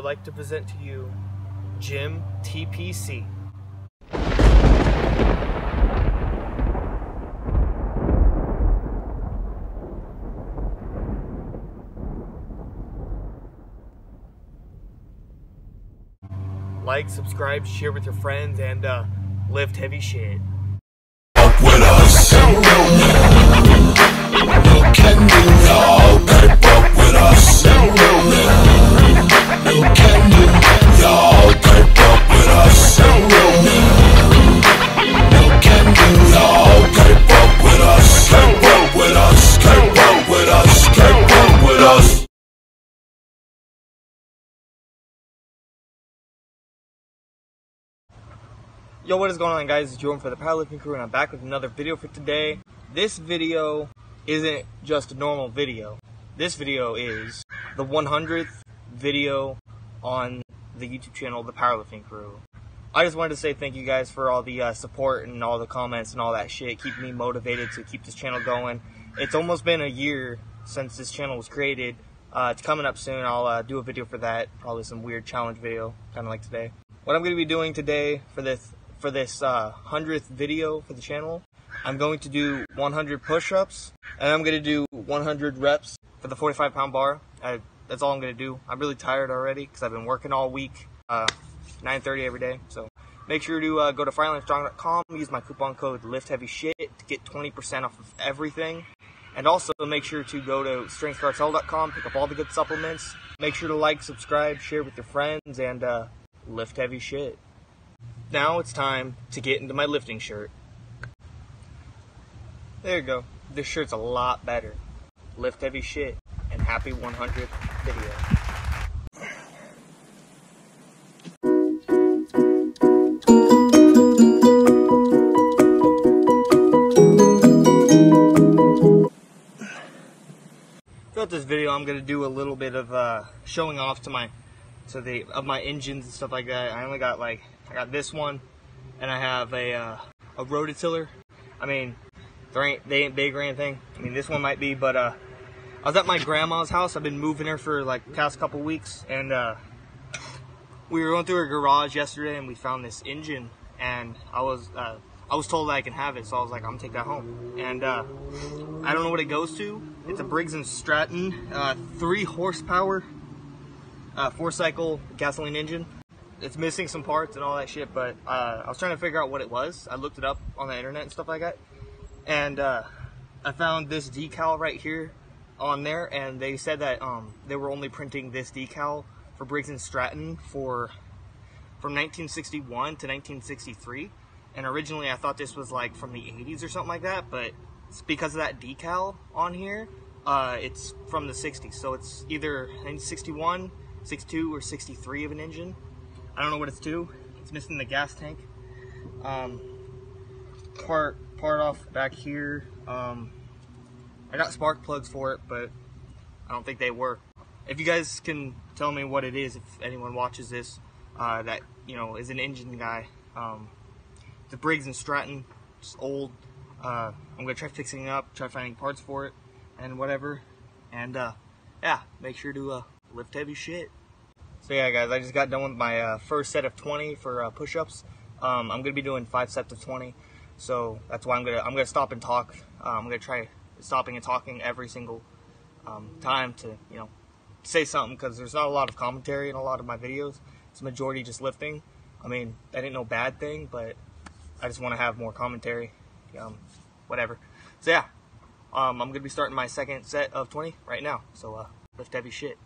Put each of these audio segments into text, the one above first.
Would like to present to you Gym TPC. Like, subscribe, share with your friends, and uh, lift heavy shit. Up with us. Yo, what is going on guys? It's Jordan for the Powerlifting Crew and I'm back with another video for today. This video isn't just a normal video. This video is the 100th video on the YouTube channel, The Powerlifting Crew. I just wanted to say thank you guys for all the uh, support and all the comments and all that shit. Keep me motivated to keep this channel going. It's almost been a year since this channel was created. Uh, it's coming up soon. I'll uh, do a video for that. Probably some weird challenge video, kind of like today. What I'm going to be doing today for this for this uh, 100th video for the channel, I'm going to do 100 push-ups and I'm going to do 100 reps for the 45 pound bar. I, that's all I'm going to do. I'm really tired already because I've been working all week, uh, 9:30 every day. So make sure to uh, go to firelinestrong.com, use my coupon code LiftHeavyShit to get 20% off of everything. And also make sure to go to strengthcartel.com, pick up all the good supplements. Make sure to like, subscribe, share with your friends, and uh, lift heavy shit. Now it's time to get into my lifting shirt. There you go. This shirt's a lot better. Lift heavy shit and happy 100th video. Throughout this video, I'm gonna do a little bit of uh, showing off to my to the of my engines and stuff like that. I only got like I got this one, and I have a uh, a rototiller. I mean, they ain't they ain't big or anything. I mean, this one might be, but uh, I was at my grandma's house. I've been moving her for like past couple weeks, and uh, we were going through her garage yesterday, and we found this engine, and I was uh, I was told that I can have it, so I was like, I'm gonna take that home, and uh, I don't know what it goes to. It's a Briggs and Stratton, uh, three horsepower, uh, four cycle gasoline engine. It's missing some parts and all that shit, but uh, I was trying to figure out what it was. I looked it up on the internet and stuff like that, and uh, I found this decal right here on there, and they said that um, they were only printing this decal for Briggs and Stratton for from 1961 to 1963. And originally I thought this was like from the 80s or something like that, but it's because of that decal on here, uh, it's from the 60s. So it's either 1961, 62, or 63 of an engine. I don't know what it's to. It's missing the gas tank. Um, part part off back here. Um, I got spark plugs for it, but I don't think they work. If you guys can tell me what it is, if anyone watches this, uh, that you know is an engine guy, um, the Briggs and Stratton, just old. Uh, I'm gonna try fixing it up, try finding parts for it, and whatever. And uh, yeah, make sure to uh, lift heavy shit. So yeah, guys, I just got done with my uh, first set of 20 for uh, push-ups. Um, I'm gonna be doing five sets of 20, so that's why I'm gonna I'm gonna stop and talk. Uh, I'm gonna try stopping and talking every single um, time to you know say something because there's not a lot of commentary in a lot of my videos. It's majority just lifting. I mean, that ain't no bad thing, but I just want to have more commentary. Um, whatever. So yeah, um, I'm gonna be starting my second set of 20 right now. So uh, lift heavy shit.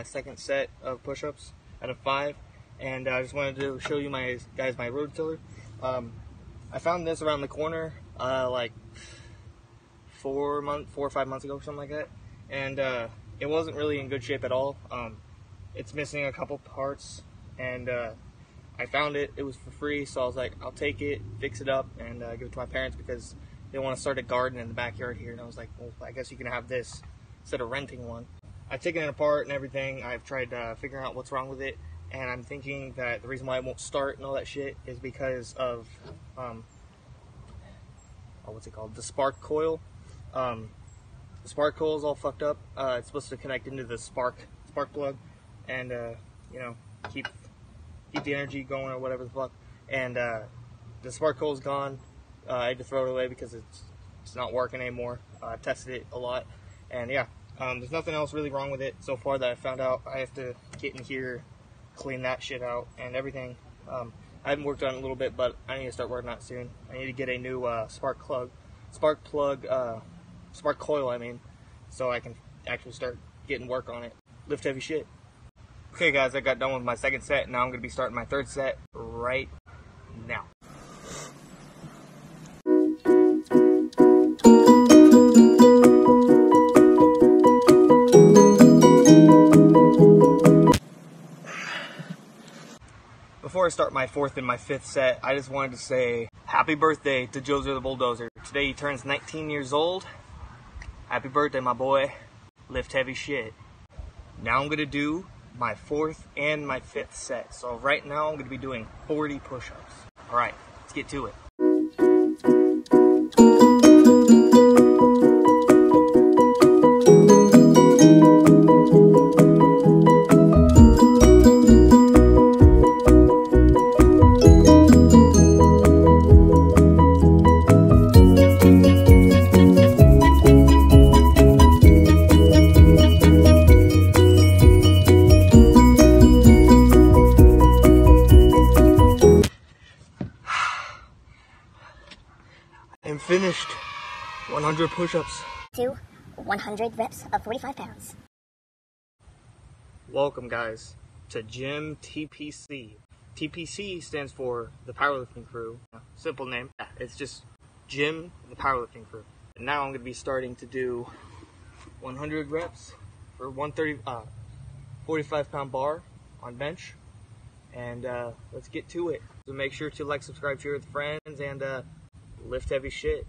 My second set of push-ups out of five, and I just wanted to show you my guys my rototiller. Um, I found this around the corner, uh, like four month, four or five months ago, or something like that, and uh, it wasn't really in good shape at all. Um, it's missing a couple parts, and uh, I found it. It was for free, so I was like, I'll take it, fix it up, and uh, give it to my parents because they want to start a garden in the backyard here. And I was like, well, I guess you can have this instead of renting one. I've taken it apart and everything. I've tried uh, figuring out what's wrong with it, and I'm thinking that the reason why it won't start and all that shit is because of um, oh, what's it called? The spark coil. Um, the spark coil is all fucked up. Uh, it's supposed to connect into the spark spark plug, and uh, you know keep keep the energy going or whatever the fuck. And uh, the spark coil is gone. Uh, I had to throw it away because it's it's not working anymore. Uh, I tested it a lot, and yeah, um, there's nothing else really wrong with it so far that I found out. I have to get in here, clean that shit out, and everything. Um, I haven't worked on it a little bit, but I need to start working on it soon. I need to get a new uh, spark plug, spark plug, uh, spark coil. I mean, so I can actually start getting work on it. Lift heavy shit. Okay, guys, I got done with my second set. Now I'm going to be starting my third set right now. Before I start my fourth and my fifth set, I just wanted to say happy birthday to Joser the Bulldozer. Today he turns 19 years old. Happy birthday, my boy. Lift heavy shit. Now I'm gonna do my fourth and my fifth set. So right now I'm gonna be doing 40 push-ups. All right, let's get to it. 100 push-ups. to 100 reps of 45 pounds. Welcome, guys, to Gym TPC. TPC stands for the Powerlifting Crew. Simple name. It's just Gym the Powerlifting Crew. And now I'm going to be starting to do 100 reps for 130, uh, 45 pound bar on bench. And uh, let's get to it. So make sure to like, subscribe, share with friends, and uh, lift heavy shit.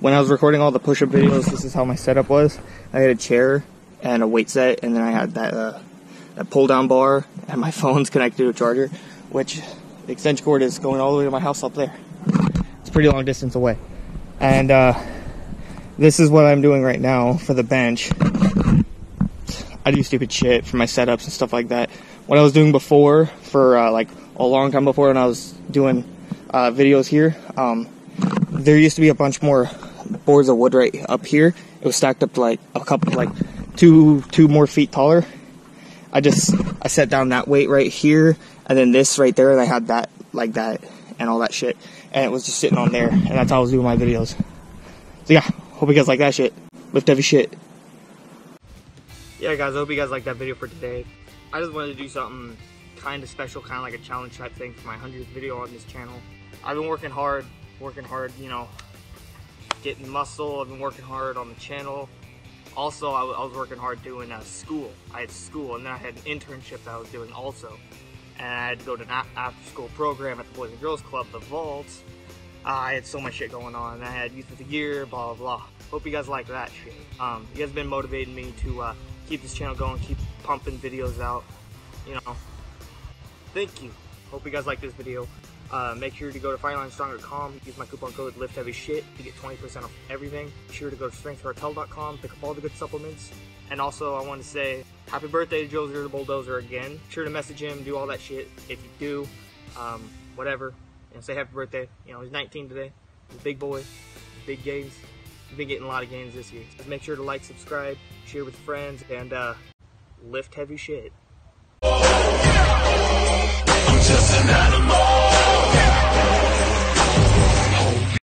When I was recording all the push-up videos, this is how my setup was. I had a chair and a weight set, and then I had that uh, that pull-down bar, and my phone's connected to a charger, which the extension cord is going all the way to my house up there. It's pretty long distance away, and uh, this is what I'm doing right now for the bench. I do stupid shit for my setups and stuff like that. What I was doing before, for uh, like a long time before, when I was doing uh, videos here, um, there used to be a bunch more boards of wood right up here. It was stacked up like a couple, like two, two more feet taller. I just I set down that weight right here, and then this right there, and I had that like that and all that shit, and it was just sitting on there, and that's how I was doing my videos. So yeah, hope you guys like that shit. Lift heavy shit. Yeah, guys, I hope you guys like that video for today. I just wanted to do something kind of special, kind of like a challenge type thing for my 100th video on this channel. I've been working hard, working hard, you know, getting muscle. I've been working hard on the channel. Also, I was working hard doing uh, school. I had school, and then I had an internship that I was doing also. And I had to go to an after-school program at the Boys and Girls Club, the Vaults. Uh, I had so much shit going on. I had Youth of the Year, blah, blah, blah. Hope you guys like that shit. Um, you guys have been motivating me to uh, keep this channel going, keep pumping videos out. You know, thank you. Hope you guys like this video. Uh, make sure to go to FirelineStrong.com, use my coupon code LIFTHEAVYSHIT to get 20% off everything. Be sure to go to StrengthCartel.com, pick up all the good supplements. And also, I want to say happy birthday to Joser the Bulldozer again. Be sure to message him, do all that shit. If you do, um, whatever, And say happy birthday. You know, he's 19 today. He's big boy, big gains. He's been getting a lot of gains this year. Just make sure to like, subscribe, share with friends, and uh, lift heavy shit. I'm just an animal.